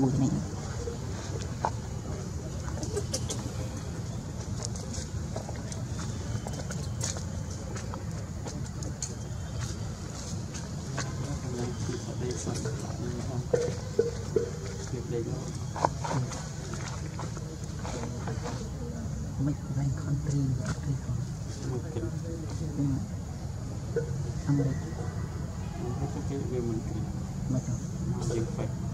vui này Make rain country, country. America. America. America. America. America. America. America.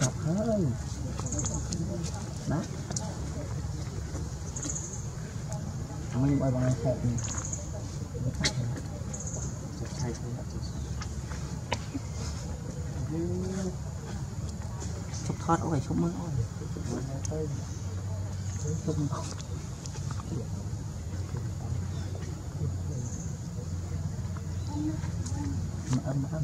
Ngọc ơi Đó. Mình bơi bằng sẹt này Chụp thoát ôi, chụp mưa ôi Chụp mưa Mà âm, mà âm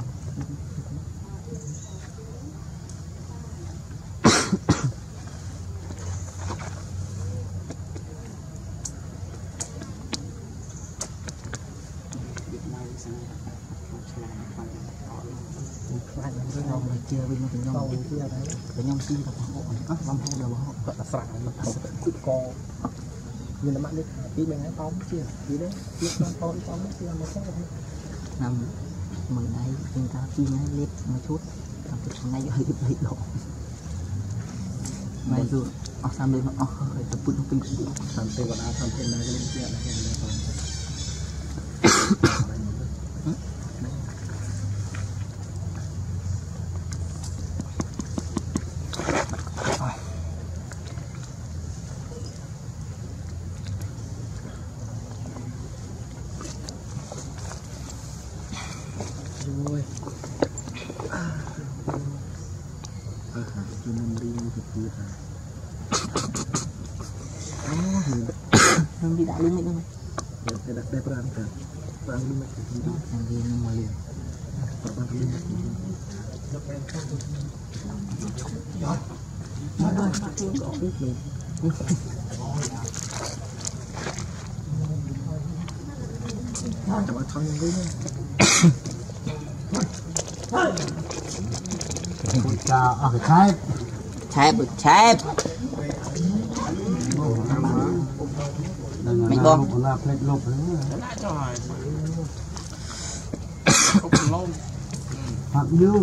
ជាវិញមកខ្ញុំជាតែខ្ញុំស៊ីតែបោះអត់បងប្អូនរបស់គាត់ស្រាក់មកគូកមានលំនេះពីហ្នឹងឯងបងជាពីនេះពីបងប្អូនបងជាមកហ្នឹងណាំមួយដៃជាងកាលពីណាលៀបមួយឈុតតាមទឹកថ្ងៃហើយលៀបដងមកទូអស់តាមលៀបអស់ហើយទៅពុទ្ធពេញតាមទេវតាតាមទេណាលៀបជាណាគេណា rồi à, cho nên đi lên thịt kia à Nang tidak limit naman. Tidak ada perang kan. Perang limit. Yang dia nama dia. Perang limit. Ya. Mana satu kopi tu? Macam apa tangan dia? ចាអស់ខែបខែបខែបមិនបងណាផ្លេចលុបហ្នឹងណាចុះហើយអុកឡូហាក់យូ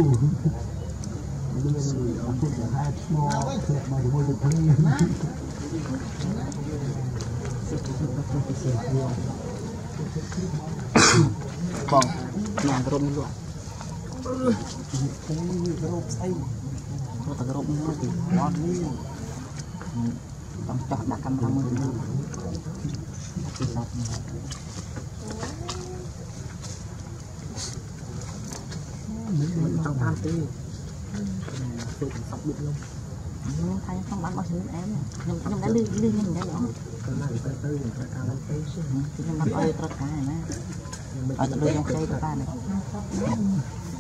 មានអត់ទៅហែឈ្មោះផ្លេចមកជាមួយទៅគ្នាណាបងញ៉ាំរំលក់ ក្របស្អីគាត់តែក្របមួយទីអត់មានតាមចាស់ដាក់កាមេរ៉ាមួយទៅទីសាប់នេះមិនចង់បានទេចូលសាប់ដូចនោះខ្ញុំថាខ្ញុំបានមកជំនួយអែមខ្ញុំខ្ញុំតែលឺលឺខ្ញុំមិនដែរអត់ទៅណាទៅទៅត្រូវការឡើងទៅខ្ញុំមិនអោយត្រូវការណាអត់ទៅខ្ញុំគេទៅបានទេ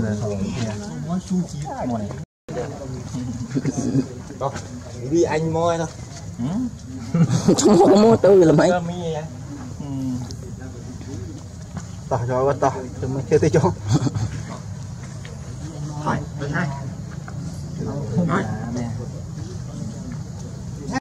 lên rồi Nó chú chí mò này Đi anh môi thôi. Có mua tôi là តោះយកតោះជុំចេះទេចុះហើយទៅហើយ